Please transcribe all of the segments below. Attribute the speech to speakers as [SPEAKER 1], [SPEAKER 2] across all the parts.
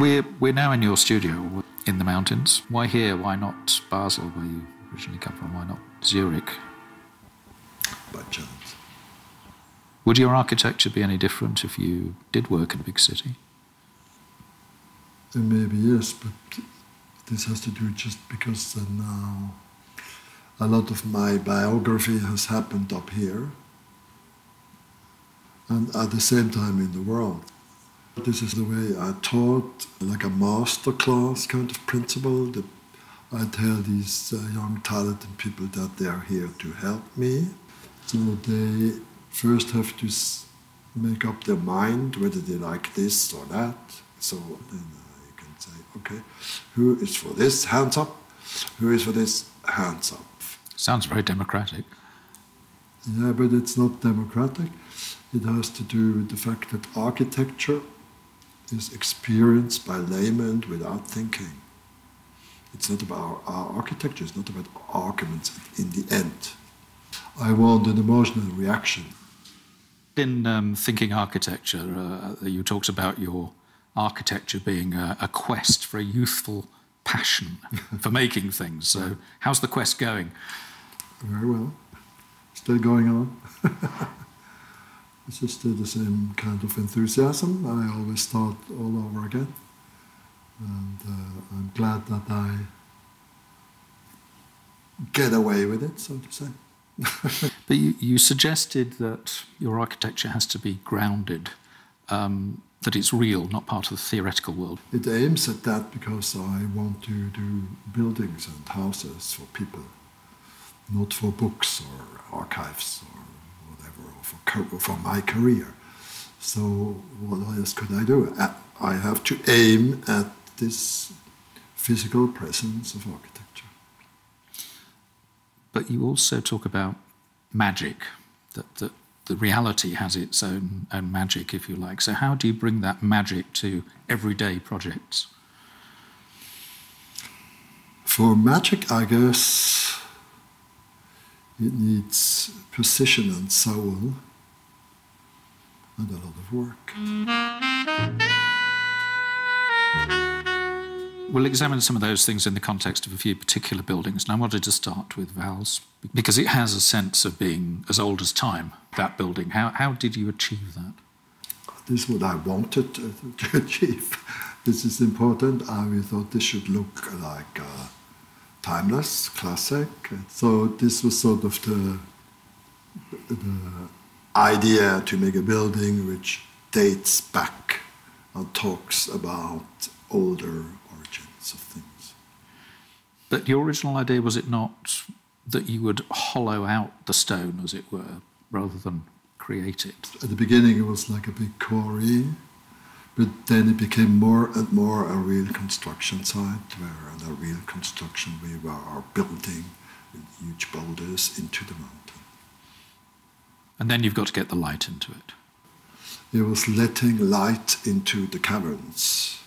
[SPEAKER 1] We're, we're now in your studio in the mountains. Why here? Why not Basel, where you originally come from? Why not Zurich?
[SPEAKER 2] By chance.
[SPEAKER 1] Would your architecture be any different if you did work in a big city?
[SPEAKER 2] Maybe yes, but this has to do just because uh, now a lot of my biography has happened up here and at the same time in the world. This is the way I taught, like a master class kind of principle. That I tell these uh, young talented people that they are here to help me. So they first have to make up their mind whether they like this or that. So then you can say, okay, who is for this? Hands up. Who is for this? Hands up.
[SPEAKER 1] Sounds very democratic.
[SPEAKER 2] Yeah, but it's not democratic. It has to do with the fact that architecture is experienced by laymen without thinking. It's not about our architecture, it's not about arguments in the end. I want an emotional reaction.
[SPEAKER 1] In um, Thinking Architecture, uh, you talked about your architecture being a, a quest for a youthful passion for making things. So, how's the quest going?
[SPEAKER 2] Very well. Still going on. it's just the same kind of enthusiasm. I always start all over again. And uh, I'm glad that I get away with it, so to say.
[SPEAKER 1] but you, you, suggested that your architecture has to be grounded, um, that it's real, not part of the theoretical world.
[SPEAKER 2] It aims at that because I want to do buildings and houses for people, not for books or archives or for, for my career. So, what else could I do? I have to aim at this physical presence of architecture.
[SPEAKER 1] But you also talk about magic, that, that the reality has its own, own magic, if you like. So, how do you bring that magic to everyday projects?
[SPEAKER 2] For magic, I guess it needs precision and soul and a lot of work.
[SPEAKER 1] We'll examine some of those things in the context of a few particular buildings. And I wanted to start with Vals because it has a sense of being as old as time, that building. How, how did you achieve that?
[SPEAKER 2] This is what I wanted to, to achieve. This is important. I thought this should look like uh, timeless, classic. So this was sort of the, the idea to make a building which dates back and talks about older origins of things.
[SPEAKER 1] But your original idea was it not that you would hollow out the stone, as it were, rather than create it?
[SPEAKER 2] At the beginning, it was like a big quarry, but then it became more and more a real construction site, where in a real construction we were building huge boulders into the mountain.
[SPEAKER 1] And then you've got to get the light into it.
[SPEAKER 2] It was letting light into the caverns.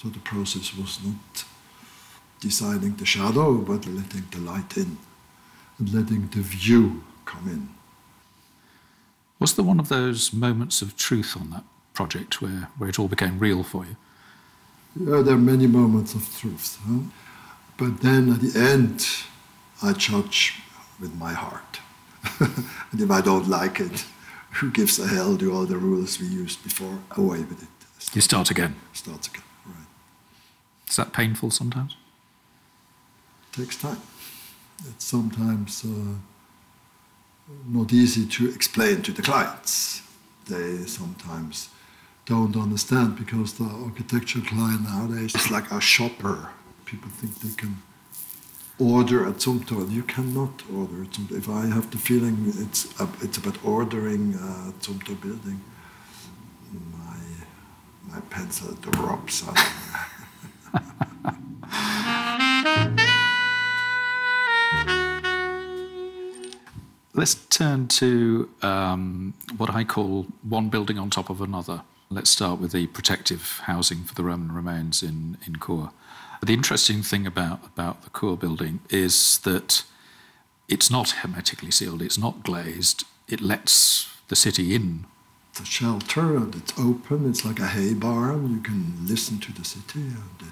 [SPEAKER 2] So the process was not designing the shadow, but letting the light in and letting the view come in.
[SPEAKER 1] Was there one of those moments of truth on that project where, where it all became real for you?
[SPEAKER 2] Yeah, there are many moments of truth. Huh? But then at the end, I judge with my heart. and if I don't like it, who gives a hell? Do all the rules we used before away with it.
[SPEAKER 1] Start, you start again.
[SPEAKER 2] Start again. right.
[SPEAKER 1] Is that painful sometimes?
[SPEAKER 2] It takes time. It's sometimes uh, not easy to explain to the clients. They sometimes don't understand because the architecture client nowadays is like a shopper. People think they can order at Zumthor. You cannot order at Zumthor. If I have the feeling it's, it's about ordering a Zumthor building, my, my pencil drops.
[SPEAKER 1] Let's turn to um, what I call one building on top of another. Let's start with the protective housing for the Roman remains in, in Chur. The interesting thing about, about the Chur building is that it's not hermetically sealed, it's not glazed, it lets the city in The
[SPEAKER 2] shelter and it's open. It's like a hay barn. You can listen to the city. And uh,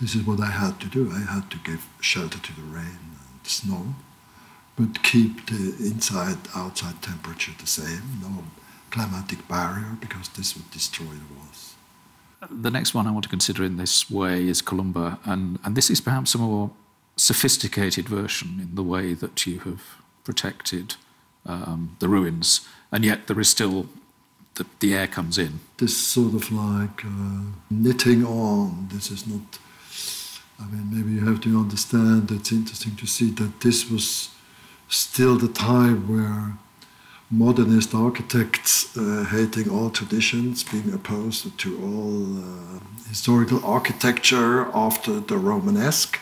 [SPEAKER 2] this is what I had to do. I had to give shelter to the rain and snow, but keep the inside outside temperature the same. No climatic barrier because this would destroy the walls.
[SPEAKER 1] The next one I want to consider in this way is Kolumba, and, and this is perhaps a more sophisticated version in the way that you have protected um, the ruins, and yet there is still the, the air comes in.
[SPEAKER 2] This sort of like uh, knitting on. This is not. I mean, maybe you have to understand. It's interesting to see that this was still the time where modernist architects uh, hating all traditions, being opposed to all uh, historical architecture after the Romanesque.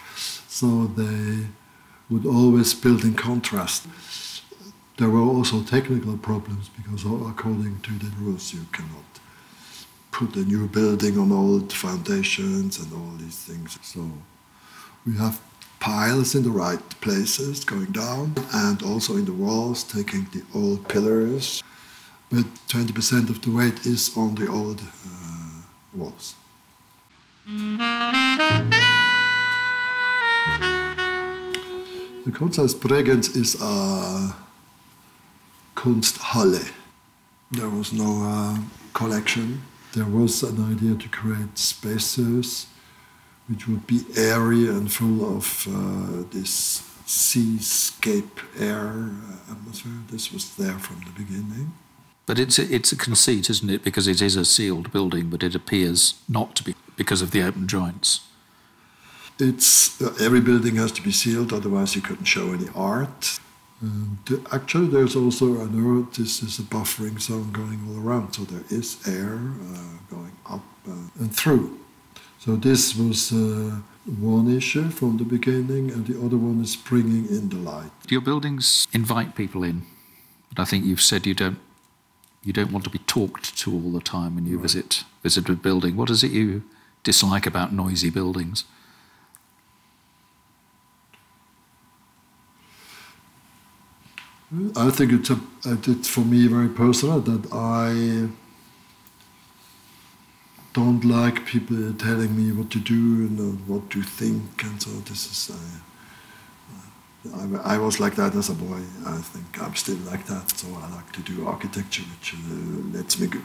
[SPEAKER 2] So they would always build in contrast. There were also technical problems because, according to the rules, you cannot put a new building on old foundations and all these things. So we have piles in the right places going down and also in the walls taking the old pillars but 20% of the weight is on the old uh, walls. The Kunsthaus Bregenz is a Kunsthalle. There was no uh, collection. There was an idea to create spaces which would be airy and full of uh, this seascape air uh, atmosphere. This was there from the beginning.
[SPEAKER 1] But it's a, it's a conceit, isn't it? Because it is a sealed building, but it appears not to be because of the open joints.
[SPEAKER 2] It's uh, every building has to be sealed, otherwise you couldn't show any art. And actually, there's also an earth. This is a buffering zone going all around, so there is air uh, going up uh, and through. So this was uh, one issue from the beginning, and the other one is bringing in the light.
[SPEAKER 1] Your buildings invite people in, but I think you've said you don't you don't want to be talked to all the time when you right. visit visit a building. What is it you dislike about noisy buildings?
[SPEAKER 2] I think it's, a, it's for me very personal that I don't like people telling me what to do and what to think, and so this is. Uh, I, I, was like that as a boy. I think I'm still like that. So I like to do architecture, which uh, lets me go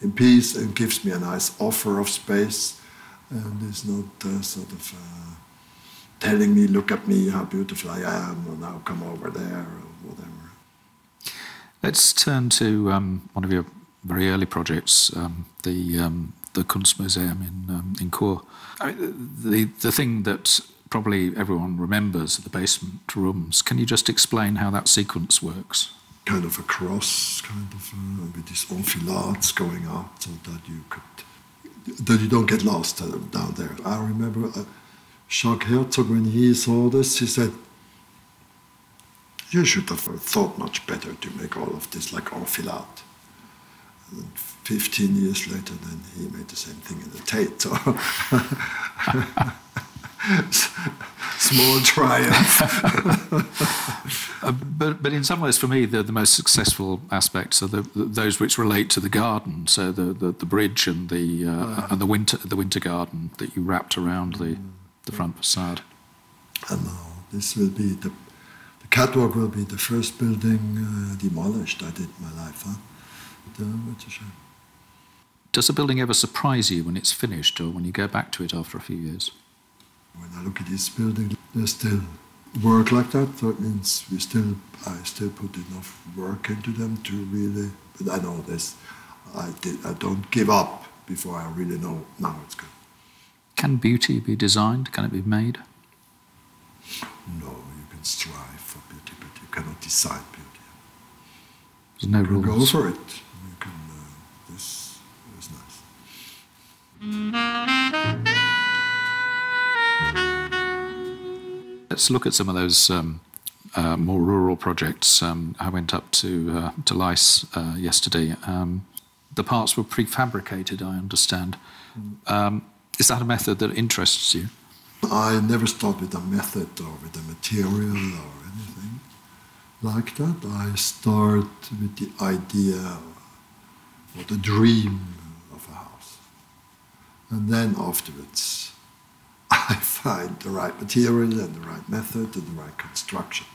[SPEAKER 2] in peace and gives me a nice offer of space, and is not uh, sort of uh, telling me, "Look at me, how beautiful I am," or "Now come over there," or whatever.
[SPEAKER 1] Let's turn to um, one of your very early projects, um, the um, the Kunstmuseum in um, in Chur. I mean, the the thing that probably everyone remembers the basement rooms. Can you just explain how that sequence works?
[SPEAKER 2] Kind of a cross, kind of uh, with these enfilades going up, so that you could that you don't get lost uh, down there. I remember uh, Jacques Herzog when he saw this, he said. You should have thought much better to make all of this like enfilade. 15 years later, then he made the same thing in the Tate. So small triumph.
[SPEAKER 1] uh, but, but in some ways, for me, the, the most successful aspects are the, the, those which relate to the garden. So the, the, the bridge and the uh, and the winter the winter garden that you wrapped around the, the front facade.
[SPEAKER 2] And now this will be the the catwalk will be the first building uh, demolished. I did in my life, huh?
[SPEAKER 1] Does a building ever surprise you when it's finished or when you go back to it after a few years?
[SPEAKER 2] When I look at this building, there's still work like that. So it means we still, I still put enough work into them to really. But I know this. I did. I don't give up before I really know now it's good.
[SPEAKER 1] Can beauty be designed? Can it be made?
[SPEAKER 2] No, you can strive for beauty, but you cannot decide beauty.
[SPEAKER 1] There's no rules.
[SPEAKER 2] Go for it. This is nice.
[SPEAKER 1] Let's look at some of those um, uh, more rural projects. Um, I went up to uh, to Leis uh, yesterday. Um, the parts were prefabricated, I understand. Um, is that a method that interests you?
[SPEAKER 2] I never start with a method or with a material or like that. I start with the idea or the dream of a house. And then afterwards, I find the right material and the right method and the right construction.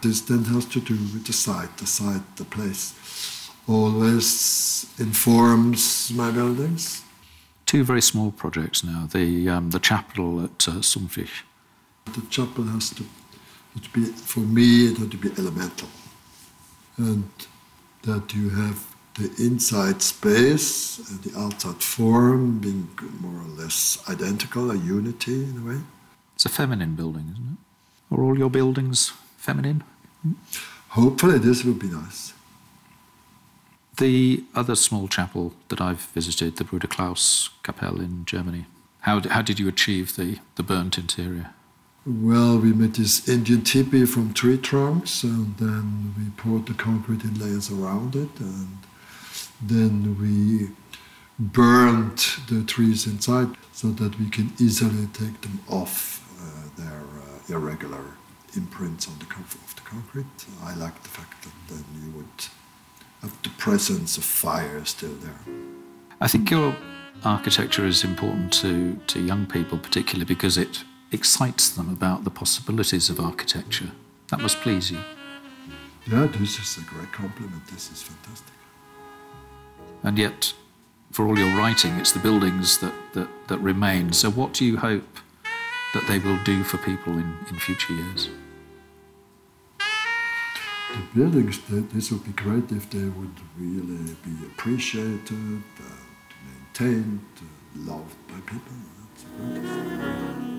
[SPEAKER 2] This then has to do with the site. The site, the place, always informs my buildings.
[SPEAKER 1] Two very small projects now the, um, the chapel at uh.
[SPEAKER 2] The chapel has to, to be, for me, it had to be elemental. And that you have the inside space and the outside form being more or less identical, a unity in a way.
[SPEAKER 1] It's a feminine building, isn't it? Are all your buildings feminine?
[SPEAKER 2] Hopefully, this will be nice.
[SPEAKER 1] The other small chapel that I've visited, the Bruder Klaus Kapelle in Germany, how, how did you achieve the, the burnt interior?
[SPEAKER 2] Well, we made this Indian tipi from tree trunks, and then we poured the concrete in layers around it, and then we burned the trees inside so that we can easily take them off uh, their uh, irregular imprints on the of the concrete. I like the fact that then you would have the presence of fire still there.
[SPEAKER 1] I think your architecture is important to, to young people, particularly because it excites them about the possibilities of architecture. That must please you.
[SPEAKER 2] Yeah, this is a great compliment. This is fantastic.
[SPEAKER 1] And yet, for all your writing, it's the buildings that, that, that remain. So, what do you hope that they will do for people in, in future years?
[SPEAKER 2] The buildings, this would be great if they would really be appreciated, uh, maintained, uh, loved by people.